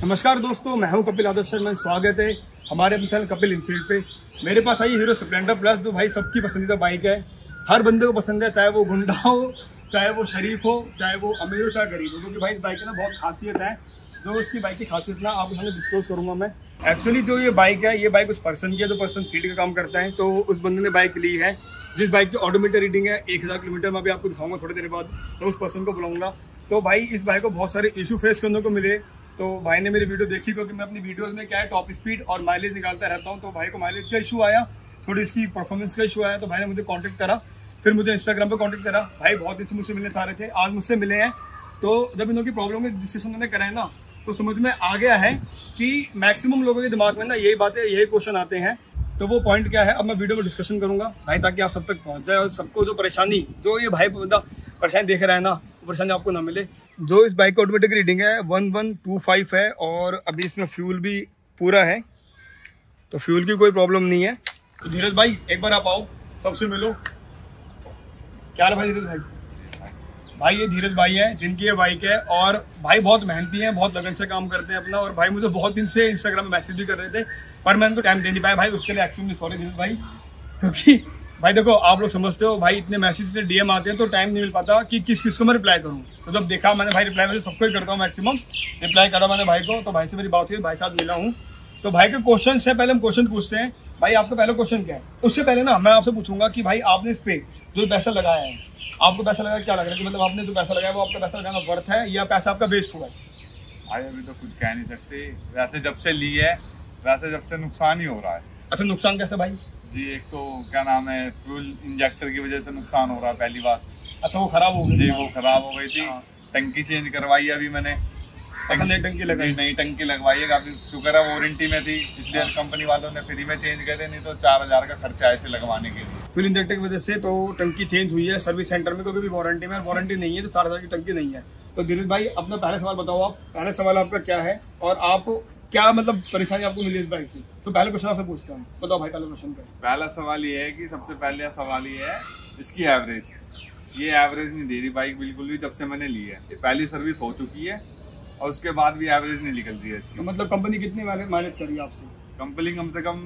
नमस्कार दोस्तों, मैं हूँ कपिल आदर्श शर्मा, स्वागत है हमारे अपने चैनल कपिल इनफील्ड पे। मेरे पास आई हीरो स्प्लेंडर प्लस, जो भाई सबकी पसंदीदा बाइक है। हर बंदे को पसंद है, चाहे वो गुंडा हो, चाहे वो शरीफ हो, चाहे वो अमीर हो, चाहे गरीब हो, क्योंकि भाई इस बाइक की ना बहुत खासियत है। जो उसकी बाइक की खासियत ना आपके सामने डिस्क्लोज करूँगा मैं। एक्चुअली जो ये बाइक है, ये बाइक उस पर्सन की है, जो पर्सन फ़ील्ड का काम करता है। तो उस बंदे ने बाइक ली है। जिस बाइक की ऑटोमीटर रीडिंग है, एक हज़ार किलोमीटर मैं भी आपको दिखाऊँगा थोड़ी देर बाद तो उस पर्सन को बुलाऊँगा। तो भाई इस बाइक को बहुत सारे इशू फेस करने को मिले। तो भाई ने मेरी वीडियो देखी क्योंकि मैं अपनी वीडियोस में क्या है टॉप स्पीड और माइलेज निकालता रहता हूँ। तो भाई को माइलेज का इशू आया, थोड़ी इसकी परफॉर्मेंस का इशू आया तो भाई ने मुझे कॉन्टेक्ट करा। फिर मुझे इंस्टाग्राम पर कॉन्टेक्ट करा। भाई, बहुत दिन से मुझसे मिलने चाह रहे थे, आज मुझसे मिले हैं। तो जब इन की प्रॉब्लम के डिस्कशन मैंने कराए ना तो समझ में आ गया है कि मैक्सिमम लोगों के दिमाग में ना यही बातें, यही क्वेश्चन आते हैं। तो वो पॉइंट क्या है, अब मैं वीडियो में डिस्कशन करूँगा। भाई, ताकि आप सब तक पहुँच जाए और सबको जो परेशानी, जो ये भाई बंदा परेशानी देख रहा है ना, वो परेशानी आपको ना मिले। जो इस बाइक का ऑटोमेटिक रीडिंग है वन वन टू फाइव है और अभी इसमें फ्यूल भी पूरा है तो फ्यूल की कोई प्रॉब्लम नहीं है। तो धीरज भाई, एक बार आप आओ, सबसे मिलो। क्या है भाई धीरज भाई? भाई ये धीरज भाई है, जिनकी ये बाइक है और भाई बहुत मेहनती हैं, बहुत लगन से काम करते हैं अपना और भाई मुझे बहुत दिन से इंस्टाग्राम में मैसेज भी कर रहे थे, पर मैंने तो टाइम दे नहीं पाया। भाई उसके लिए एक्चुअली सॉरी धीरज भाई, क्योंकि भाई देखो आप लोग समझते हो भाई इतने मैसेज इतने डीएम आते हैं तो टाइम नहीं मिल पाता कि किस किस को मैं रिप्लाई करूँ। तो जब देखा मैंने भाई रिप्लाई मैं सबको ही करता हूँ मैक्सिमम रिप्लाई करा मैंने भाई को तो भाई से मेरी बात हुई भाई साथ मिला हूँ। तो भाई के क्वेश्चन से पहले हम क्वेश्चन पूछते हैं। भाई आपका पहला क्वेश्चन क्या है? उससे पहले ना मैं आपसे पूछूँगा कि भाई आपने इस पे जो पैसा लगाया है आपको पैसा लगाया क्या लग रहा है? कि मतलब आपने जो पैसा लगाया वो आपका पैसा लगाना वर्थ है या पैसा आपका वेस्ट हुआ है? भाई अभी तो कुछ कह नहीं सकते। वैसे जब से ली है वैसे जब से नुकसान ही हो रहा है। अच्छा नुकसान कैसे भाई? जी एक तो क्या नाम है फ्यूल इंजेक्टर की वजह से नुकसान हो रहा है पहली बार अच्छा वो खराब हो गई जी वो खराब हो गई थी। हाँ। टंकी चेंज करवाई है अभी मैंने। अच्छा नई टंकी लगाई? नई टंकी लगवाई है काफ़ी शुक्र है वारंटी में थी। इसलिए कंपनी वालों ने फ्री में चेंज करे नहीं तो चार हज़ार का खर्चा है इसे लगवाने के लिए। फ्यूल इंजेक्टर की वजह से तो टंकी चेंज हुई है सर्विस सेंटर में क्योंकि वारंटी में वारंटी नहीं है तो चार हज़ार की टंकी नहीं है। तो धीरज भाई अपना पहला सवाल बताओ आप। पहला सवाल आपका क्या है? और आप क्या मतलब परेशानी आपको मिली इस बाइक से? तो पहले क्वेश्चन आपसे पूछता हूँ। बताओ भाई पहले क्वेश्चन का पहला सवाल ये है कि सबसे पहले सवाल ये है इसकी एवरेज ये एवरेज नहीं दे रही बाइक बिल्कुल भी जब से मैंने ली है। ये पहली सर्विस हो चुकी है और उसके बाद भी एवरेज नहीं निकल रही है इसकी। तो मतलब कंपनी कितनी माइलेज कर रही है आपसे? कंपनी कम से कम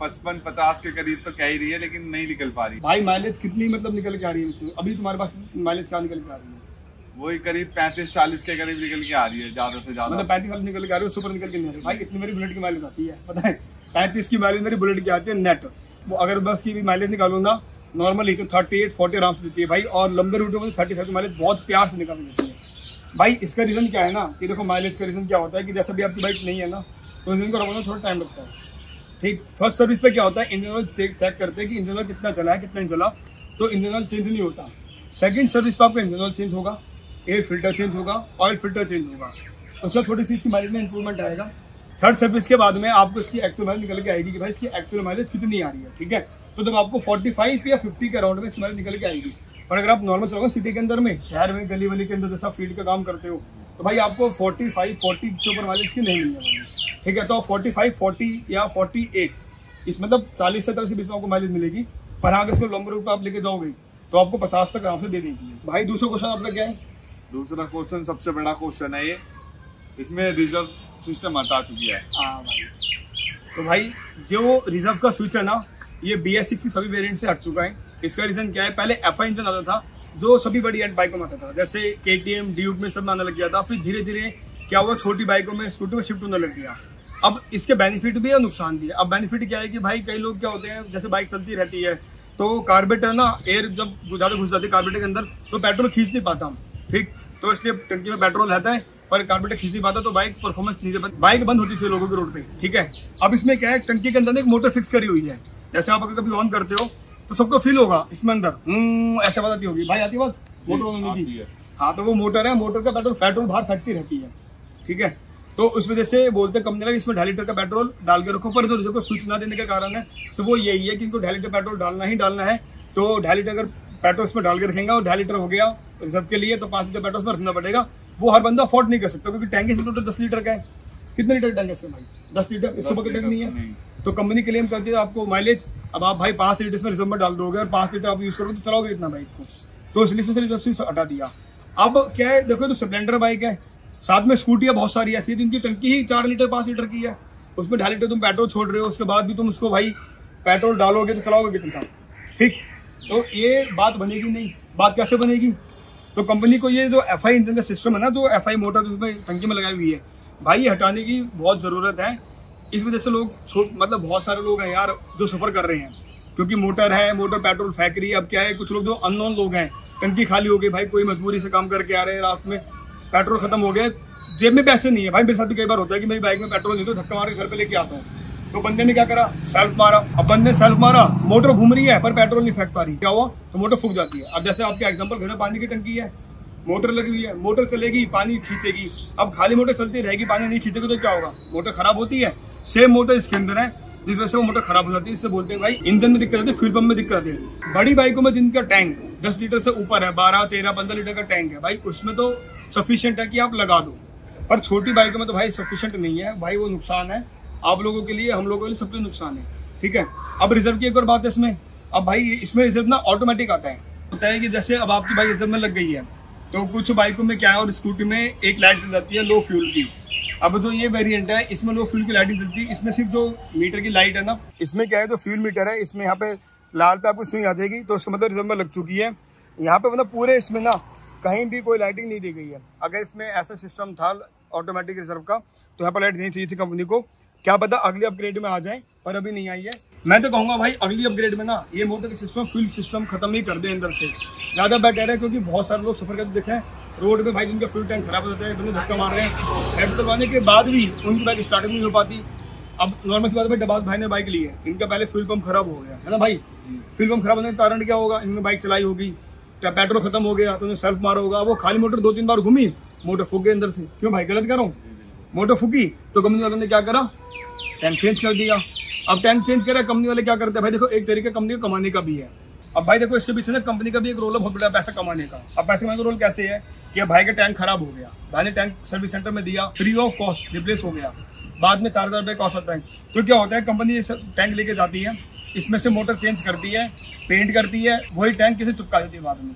पचपन पचास के करीब तो कह ही रही है लेकिन नहीं निकल पा रही। भाई माइलेज कितनी मतलब निकल के आ रही है अभी तुम्हारे पास माइलेज क्या निकल के आ रही है? वही करीब पैंतीस, चालीस के करीब निकल के आ रही है, ज़्यादा से ज़्यादा। मतलब पैंतीस वाली निकल के आ रही है, सुपर निकल के नहीं आ रही भाई, इतनी मेरी बुलेट की माइलेज आती है, पता है? पैंतीस की माइलेज मेरी बुलेट की आती है नेट वो अगर बस की भी माइलेज निकालू ना नॉर्मली तो थर्टी एट फोर्टी आराम से देती है। भाई, और लंबे रूटों में थर्टी फाइव की माइलेज बहुत प्यार से निकाल देती है। भाई, इसका रीजन क्या है ना, कि देखो माइलेज का रीजन क्या होता है कि जैसे भी आपकी बाइक नहीं है ना तो इंजन को रखना थोड़ा टाइम लगता है। ठीक फ़र्स्ट सर्विस पे क्या होता है इंजन ऑयल चेक चेक करते हैं कि इंजन ऑयल कितना चला है, कितना नहीं चला तो इंजन ऑयल चेंज नहीं होता। सेकंड सर्विस पे आपका इंजन ऑयल चेंज होगा। एयर फ़िल्टर चेंज होगा ऑयल फ़िल्टर चेंज होगा। उसका थोड़ी सी इसकी माइलेज में इंप्रूवमेंट आएगा। थर्ड सर्विस के बाद में आपको इसकी एक्चुअल माइलेज निकल के आएगी कि भाई इसकी एक्चुअल माइलेज कितनी आ रही है, ठीक है? तो जब आपको 45 या 50 के अराउंड में इसकी माइलेज निकल के आएगी, और अगर आप नॉर्मल चलोगे सिटी के अंदर में, शहर में, गली वली के अंदर, जैसा फ़ील्ड का काम करते हो तो भाई आपको 45 40 से ऊपर माइलेज की नहीं मिलने ठीक है? तो 45 40 या 48 इस मतलब 40 से से बीच में आपको माइलेज मिलेगी, पर अगर इसको लंबे रूट पर आप लेके जाओगे तो आपको 50 तक आराम से दे देगी। भाई, दूसरा क्वेश्चन आपका क्या है? दूसरा क्वेश्चन सबसे बड़ा क्वेश्चन है ये। इसमें रिज़र्व सिस्टम हटा चुकी है। हाँ भाई। तो भाई, जो रिज़र्व का स्विच है ना, ये बी एस सिक्स सभी वेरिएंट से हट चुका है। इसका रीजन क्या है? पहले एफ़ इंजन आता था, जो सभी बड़ी बाइकों में आता था। जैसे के टी एम में सब में आने लग गया था। फिर धीरे धीरे क्या हुआ? छोटी बाइकों में स्कूटी में शिफ्ट होने लग गया। अब इसके बेनिफिट भी है नुकसान भी है। अब बेनिफिट क्या है कि भाई, कई लोग क्या होते हैं, जैसे बाइक चलती रहती है तो कार्बेटर ना एयर जब ज़्यादा घुस जाती है कार्बेटर के अंदर तो पेट्रोल खींच नहीं पाता हम। ठीक तो इसलिए टंकी में पेट्रोल रहता है पर कार्बेटर खींच नहीं पाता तो बाइक परफॉर्मेंस नहीं बाइक बंद होती थी लोगों के रोड पे ठीक है? अब इसमें क्या है टंकी के अंदर एक मोटर फिक्स करी हुई है। जैसे आप अगर कभी ऑन करते हो तो सबको फील होगा इसमें अंदर। हम्म, ऐसे बात आती होगी। भाई आती बात मोटर ऑन होने की हाँ। तो वो मोटर है मोटर का पेट्रोल पेट्रोल बाहर फेंकती रहती है ठीक है? तो उस वजह से बोलते कंपनी लगा इसमें ढाई लीटर का पेट्रोल डाल के रखो पर जो को स्विच ना देने का कारण है सब वो यही है कि इनको ढाई लीटर पेट्रोल डालना ही डालना है। तो ढाई लीटर अगर पेट्रोल इसमें डाल के रखेंगे और ढाई लीटर हो गया रिज़र्व के लिए तो पाँच लीटर पेट्रोल उसमें रखना पड़ेगा। वो हर बंदा अफोर्ड नहीं कर सकता क्योंकि टैंक इस टोटल दस लीटर का है। कितने लीटर टैंक है इसमें भाई? दस लीटर? इससे बड़ा टैंक नहीं है। तो कंपनी क्लेम करती है आपको माइलेज अब आप भाई पाँच लीटर इसमें रिज़र्व में डाल दोगे और पाँच लीटर आप यूज़ करोगे तो चलाओगे इतना बाइक को तो इसलिए इसमें से रिज़र्व से हटा दिया। अब क्या है देखो तो स्प्लेंडर बाइक है। साथ में स्कूटियाँ बहुत सारी ऐसी जिनकी टंकी ही चार लीटर पाँच लीटर की है। उसमें ढाई लीटर तुम पेट्रोल छोड़ रहे हो उसके बाद भी तुम उसको भाई पेट्रोल डालोगे तो चलाओगे कितना? ठीक? तो ये बात बनेगी नहीं। बात कैसे बनेगी? तो कंपनी को ये जो एफ़ आई इंजन का सिस्टम है ना, जो एफ़ आई मोटर उसमें टंकी में लगाई हुई है, भाई ये हटाने की बहुत ज़रूरत है। इस वजह से लोग मतलब बहुत सारे लोग हैं यार जो सफ़र कर रहे हैं। क्योंकि मोटर है मोटर पेट्रोल फेंक रही है अब क्या है, कुछ लोग जो अननोन लोग हैं, टंकी खाली हो गई, भाई कोई मजबूरी से काम करके आ रहे हैं रात में पेट्रोल खत्म हो गया, जेब में पैसे नहीं है। भाई मेरे साथ भी कई बार होता है कि मेरी बाइक में पेट्रोल नहीं तो धक्का मार के घर पे लेके आता हूँ। तो बंदे ने क्या करा? सेल्फ मारा। अब बंदे सेल्फ मारा। मोटर घूम रही है, पर पेट्रोल नहीं फेंक पा रही। क्या हुआ? तो मोटर फूक जाती है। अब जैसे आपके एग्ज़ाम्पल घर में पानी की टंकी है। मोटर लगी हुई है। मोटर चलेगी, पानी खींचेगी। अब खाली मोटर चलती रहेगी, पानी नहीं खींचेगी तो क्या होगा? मोटर खराब होती है। सेम मोटर इसके अंदर है, जिस वजह से वो मोटर खराब हो जाती है। इससे बोलते हैं, भाई, इंजन में दिक्कत आती है फ्यूल पंप में दिक्कत आती है। बड़ी बाइकों में जिनका टैंक दस लीटर से ऊपर है, बारह, तेरह, पंद्रह लीटर का टैंक है। भाई, उसमें तो सफिशियंट है कि आप लगा दो। पर छोटी बाइकों में तो भाई सफिशियंट नहीं है। भाई, वो नुकसान है। आप लोगों के लिए, हम लोगों के लिए सबके नुकसान है। ठीक है? अब रिज़र्व की एक और बात है इसमें। अब भाई, इसमें रिज़र्व ना ऑटोमेटिक आता है। होता है कि जैसे अब आपकी बाइक रिज़र्व में लग गई है तो कुछ बाइकों में क्या है, और स्कूटी में एक लाइट चल जाती है लो फ्यूल की। अब जो ये वेरिएंट है, इसमें लो फ्यूल की लाइटिंग चलती है। इसमें सिर्फ़ जो मीटर की लाइट है ना, इसमें क्या है, जो फ्यूल मीटर है, इसमें यहाँ पे लाल पे आपको सुई आ जाएगी तो उसका मतलब रिज़र्व में लग चुकी है। यहाँ पे मतलब पूरे इसमें ना कहीं भी कोई लाइटिंग नहीं दी गई है। अगर इसमें ऐसा सिस्टम था ऑटोमेटिक रिज़र्व का तो यहाँ पर लाइट नहीं चाहिए थी कंपनी को। क्या पता अगली अपग्रेड में आ जाए, पर अभी नहीं आई है। मैं तो कहूँगा भाई, अगली अपग्रेड में ना, ये मोटर का सिस्टम फ्यूल सिस्टम खत्म ही कर दे अंदर से। ज़्यादा बेटर है क्योंकि बहुत सारे लोग सफ़र करते देखें रोड में भाई जिनका फ्यूल टैंक खराब हो जाता है, बंदे धक्का मार रहे हैं। हेड करवाने के बाद भी उनकी बाइक स्टार्ट नहीं हो पाती। अब नॉर्मल सी बात है डबाज भाई ने बाइक ली है। इनका पहले फ्यूल पंप खराब हो गया। है ना भाई? फ्यूल पंप खराब होने के कारण क्या होगा? इनमें बाइक चलाई होगी। क्या पेट्रोल खत्म हो गया तो उन्हें सेल्फ मारा होगा? वो खाली मोटर दो तीन बार घूमी मोटर फूक गए अंदर से। क्यों भाई? गलत कर रहा हूँ। मोटर फूकी तो कंपनी वालों ने क्या करा? टैंक चेंज कर दिया। अब टैंक चेंज करा कंपनी वाले क्या करते हैं? भाई देखो, एक तरीके कंपनी को कमाने का भी है। अब भाई देखो, इसके पीछे ना कंपनी का भी एक रोल है बहुत बड़ा पैसा कमाने का। अब पैसे कमाने का रोल कैसे है? कि भाई का टैंक खराब हो गया। भाई ने टैंक सर्विस सेंटर में दिया फ्री ऑफ़ कॉस्ट रिप्लेस हो गया। बाद में चार हज़ार रुपये कॉस्ट आता है। तो क्या होता है कंपनी टैंक लेके जाती है, इसमें से मोटर चेंज करती है पेंट करती है, वही टैंक किसी चुपका देती है बाद में।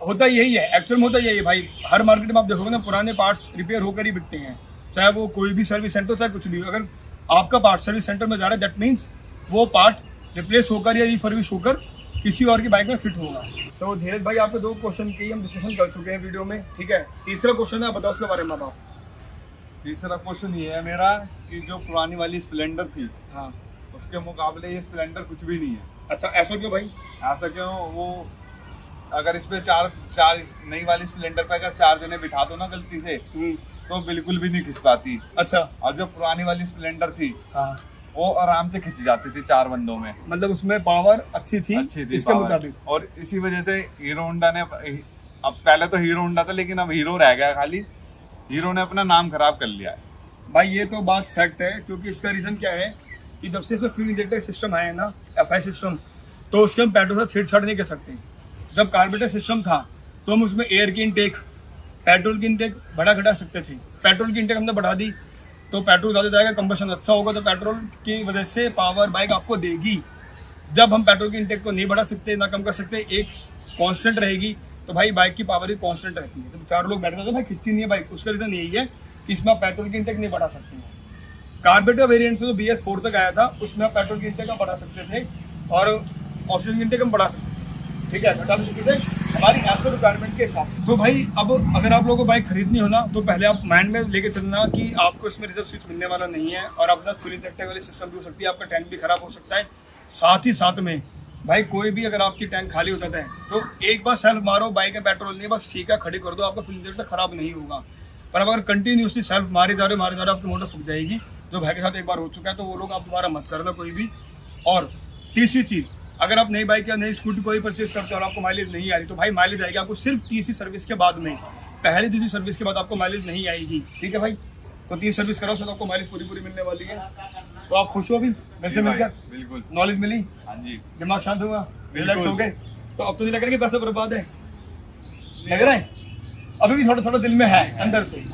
होता यही है एक्चुअल में होता यही है भाई। हर मार्केट में आप देखोगे ना, पुराने पार्ट्स रिपेयर होकर ही बिकते हैं। चाहे वो कोई भी सर्विस सेंटर चाहे कुछ भी अगर आपका पार्ट सर्विस सेंटर में जा रहा है दैट मीन्स वो पार्ट रिप्लेस होकर या रिफर्विश होकर किसी और की बाइक में फिट होगा। तो धीरज भाई आपके दो क्वेश्चन की हम डिस्कशन कर चुके हैं वीडियो में ठीक है? तीसरा क्वेश्चन है बताओ उसके बारे में बताओ तीसरा क्वेश्चन ये है मेरा कि जो पुरानी वाली स्प्लेंडर थी हाँ। उसके मुकाबले ये स्प्लेंडर कुछ भी नहीं है। अच्छा ऐसा क्यों भाई? ऐसा क्यों? वो अगर इस पे चार चार नई वाली स्प्लेंडर पे अगर चार जने बिठा दो ना गलती से हम्म, तो बिल्कुल भी नहीं खिंच पाती अच्छा। और जो पुरानी वाली स्प्लेंडर थी हाँ। वो आराम से खिंच जाती थी चार बंदों में। मतलब उसमें पावर अच्छी थी अच्छी थी इसके मुताबिक। और इसी वजह से हीरो होंडा ने अब पहले तो हीरो होंडा था लेकिन अब हीरो रह गया खाली। हीरो ने अपना नाम खराब कर लिया है। भाई ये तो बात फैक्ट है क्योंकि इसका रीजन क्या है कि जब से इसमें फ्यूल इंजेक्टर सिस्टम आया है ना एफ़ सिस्टम तो उसके हम पेट्रोल से छेड़छाड़ नहीं कर सकते। जब कार्बोरेटर सिस्टम था तो हम उसमें एयर की इनटेक पेट्रोल की इनटेक बढ़ा घटा सकते थे। पेट्रोल की इनटेक हमने बढ़ा दी तो पेट्रोल ज़्यादा जाएगा कंबशन अच्छा होगा तो पेट्रोल की वजह से पावर बाइक आपको देगी। जब हम पेट्रोल की इनटेक को नहीं बढ़ा सकते, ना कम कर सकते, एक कांस्टेंट रहेगी तो भाई बाइक की पावर ही कांस्टेंट रहती है। जब चार लोग बैठते तो भाई खिंचती नहीं है बाइक उसका रीजन यही है कि इसमें आप पेट्रोल की इनटेक नहीं बढ़ा सकते हैं। कार्बेटर वेरिएंट से जो बी एस फोर तक आया था, उसमें आप पेट्रोल की इनटेक हम बढ़ा सकते थे, और ऑक्सीजन की इनटेक हम बढ़ा सकते थे। ठीक है घटा सकते थे। हमारी एज रिक्वायरमेंट के हिसाब से। तो भाई, अब अगर आप लोगों को बाइक खरीदनी हो ना तो पहले आप माइंड में लेके चलना कि आपको इसमें रिज़र्व स्विच मिलने वाला नहीं है और आपके साथ फुल इंजेक्टर वाली सिस्टम भी हो सकती है, आपका टैंक भी खराब हो सकता है। साथ ही साथ में, भाई, कोई भी अगर आपकी टैंक खाली हो जाता है तो एक बार सेल्फ मारो बाइक में पेट्रोल नहीं, बस ठीक है, खड़ी कर दो, आपका फुल इंजेक्टर खराब नहीं होगा। पर अगर कंटिन्यूसली सेल्फ मारे जा रहे मारे जा रहे आपकी मोटर फूक जाएगी। जो भाई के साथ एक बार हो चुका है तो वो लोग आप दोबारा मत करना कोई भी। और तीसरी चीज़ अगर आप नई बाइक या नई स्कूटी कोई परचेज करते हो और आपको माइलेज नहीं आ रही तो भाई माइलेज आएगी आपको सिर्फ़ तीसरी सर्विस के बाद में। पहली दूसरी सर्विस के बाद आपको माइलेज नहीं आएगी। ठीक है भाई? तो तीन सर्विस कराओ तो आपको माइलेज पूरी पूरी मिलने वाली है। तो आप खुश हो अभी? वैसे मिलकर? बिल्कुल। नॉलेज मिली? हाँ जी। दिमाग शांत हुआ? रिलैक्स हो गए? तो अब तो नहीं लग रहा कि पैसा बर्बाद है। लग रहा है? अभी भी थोड़ा थोड़ा दिल में है अंदर से।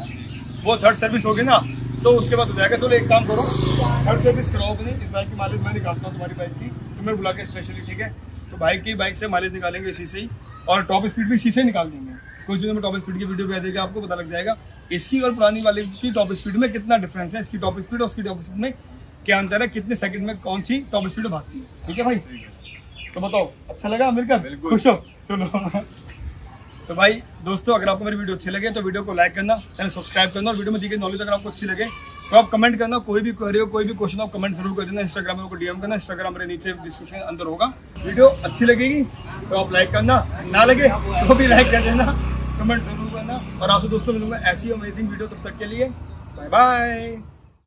वो थर्ड सर्विस होगी ना तो उसके बाद हो जाएगा। चलो एक काम करो थर्ड सर्विस कराओ अपनी। इस बाइक की माइलेज मैं निकालता हूँ तुम्हारी बाइक की। तुम्हें बुला के स्पेशली ठीक है? तो बाइक की बाइक से माइलेज निकालेंगे इसी से ही और टॉप स्पीड भी इसी से निकाल देंगे। कुछ दिनों में टॉप स्पीड की वीडियो भी आ जाएगी आपको पता लग जाएगा। इसकी और पुरानी वाली की टॉप स्पीड में कितना डिफरेंस है? इसकी टॉप स्पीड और उसकी टॉप स्पीड में क्या अंतर है? कितने सेकंड में कौन सी टॉप स्पीड भागती है? ठीक है भाई? तो बताओ अच्छा लगा बिल्कुल। खुश हो? चलो। तो भाई दोस्तों अगर आपको मेरी वीडियो अच्छी लगे तो वीडियो को लाइक करना चैनल सब्सक्राइब करना और वीडियो में दी गई नॉलेज अगर आपको अच्छी लगे तो आप कमेंट करना, कोई भी क्वेरी हो, कोई भी क्वेश्चन हो कमेंट ज़रूर कर देना इंस्टाग्राम में डीएम करना इंस्टाग्राम मेरे नीचे डिस्क्रिप्शन अंदर होगा। वीडियो अच्छी लगेगी तो आप लाइक करना, ना लगे तो भी लाइक कर देना कमेंट ज़रूर करना। और आपसे दोस्तों मिलूँगा ऐसी अमेजिंग वीडियो तब तक के लिए। Bye bye